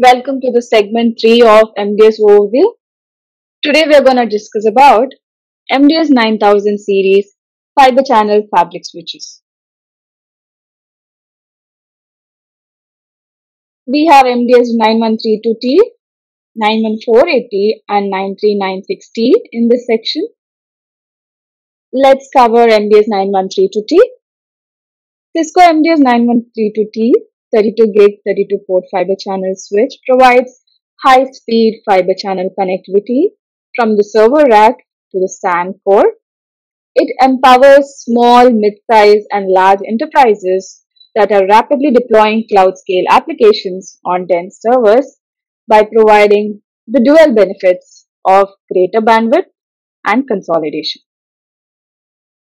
Welcome to the segment 3 of MDS overview. Today we are going to discuss about MDS 9000 series fiber channel fabric switches. We have MDS 9132T, 9148T and 9396T in this section. Let's cover MDS 9132T. Cisco MDS 9132T 32 gig 32 port fiber channel switch provides high speed fiber channel connectivity from the server rack to the SAN core. It empowers small, mid-size and large enterprises that are rapidly deploying cloud scale applications on dense servers by providing the dual benefits of greater bandwidth and consolidation.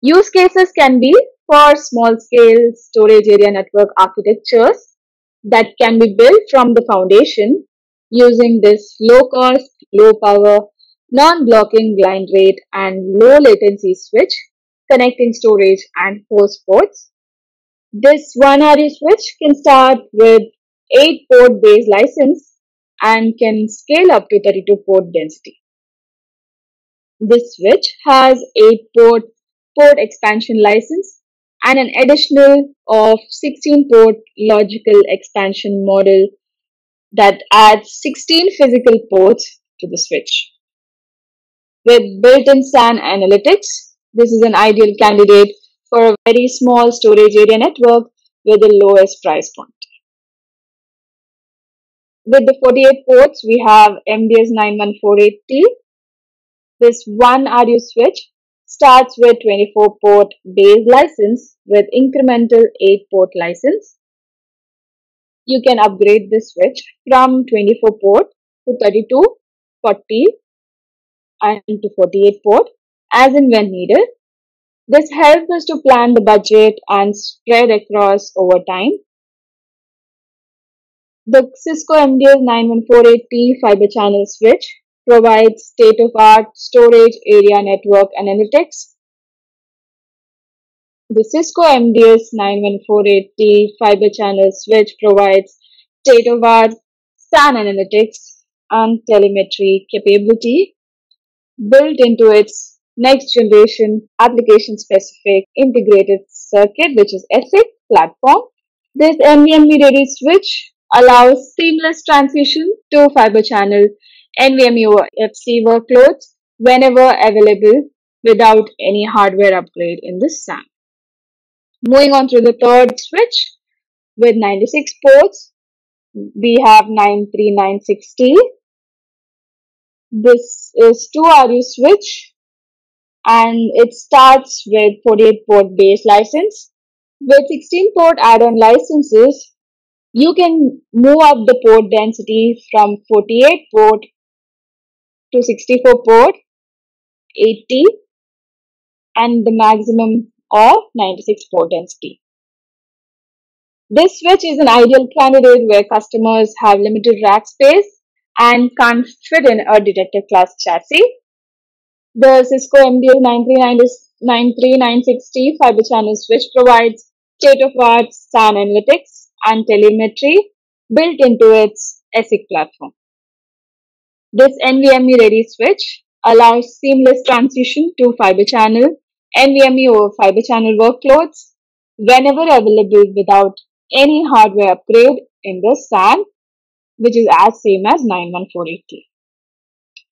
Use cases can be for small scale storage area network architectures that can be built from the foundation using this low cost, low power, non-blocking line rate and low latency switch connecting storage and host ports. This 1RU switch can start with 8 port base license and can scale up to 32 port density. This switch has 8 port port expansion license and an additional of 16 port logical expansion model that adds 16 physical ports to the switch. With built-in SAN analytics, this is an ideal candidate for a very small storage area network with the lowest price point. With the 48 ports, we have MDS 9148T. This one RU switch starts with 24 port base license with incremental 8 port license. You can upgrade the switch from 24 port to 32, 40 and to 48 port as and when needed. This helps us to plan the budget and spread across over time. The Cisco MDS 9148T fiber channel switch provides state-of-art storage area network analytics. The Cisco MDS 9148T fiber channel switch provides state-of-art SAN analytics and telemetry capability built into its next generation application specific integrated circuit which is ASIC platform. This NVMe ready switch allows seamless transition to fiber channel NVMe over FC workloads whenever available without any hardware upgrade in the SAN. Moving on to the third switch with 96 ports, we have 9396T. This is 2RU switch and it starts with 48 port base license. With 16 port add-on licenses, you can move up the port density from 48 port to 64 port 80 and the maximum of 96 port density. This switch is an ideal candidate where customers have limited rack space and can't fit in a director class chassis. The Cisco MDS 9396T fiber channel switch provides state-of-art SAN analytics and telemetry built into its ASIC platform. This NVMe ready switch allows seamless transition to fiber channel, NVMe over fiber channel workloads whenever available without any hardware upgrade in the SAN, which is as same as 9148T.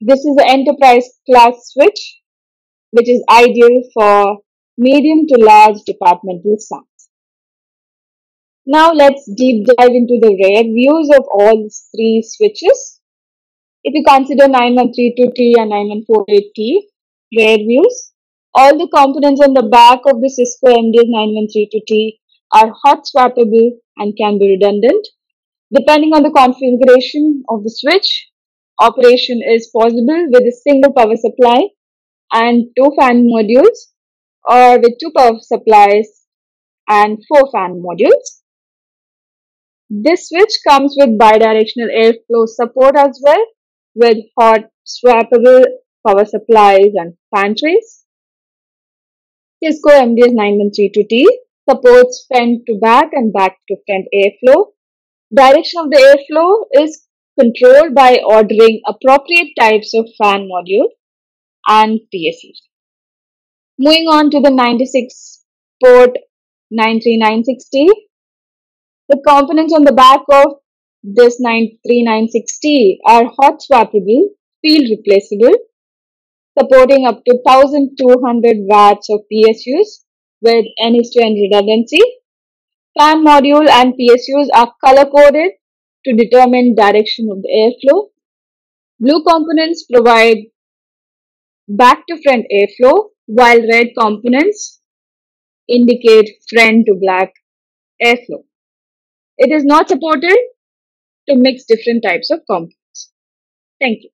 This is an enterprise class switch, which is ideal for medium to large departmental SANs. Now let's deep dive into the rare views of all three switches. If you consider 9132T and 9148T rare views, all the components on the back of the Cisco MDS 9132T are hot swappable and can be redundant. Depending on the configuration of the switch, operation is possible with a single power supply and two fan modules or with two power supplies and four fan modules. This switch comes with bidirectional airflow support as well with hot swappable power supplies and fan trays. Cisco MDS 9132T supports front to back and back to front airflow. Direction of the airflow is controlled by ordering appropriate types of fan module and PSUs. Moving on to the 96 port 9396T. The components on the back of this 9396T are hot swappable, field replaceable, supporting up to 1200 watts of PSUs with N is to N redundancy. Fan module and PSUs are color coded to determine direction of the airflow. Blue components provide back to front airflow while red components indicate front to back airflow. It is not supported to mix different types of compounds. Thank you.